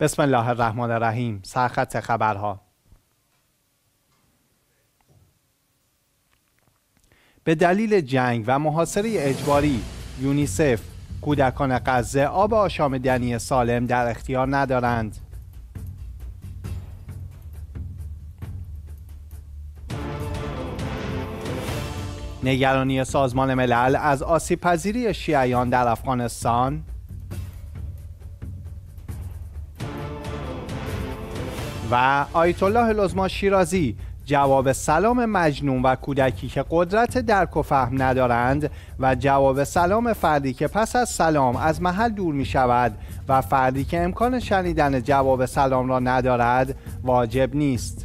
بسم الله الرحمن الرحیم. سرخط خبرها. به دلیل جنگ و محاصره اجباری یونیسف کودکان غزه آب آشامیدنی سالم در اختیار ندارند. نگرانی سازمان ملل از آسیب پذیری شیعیان در افغانستان. و آیت الله لزما شیرازی جواب سلام مجنون و کودکی که قدرت درک و فهم ندارند و جواب سلام فردی که پس از سلام از محل دور می شود و فردی که امکان شنیدن جواب سلام را ندارد واجب نیست.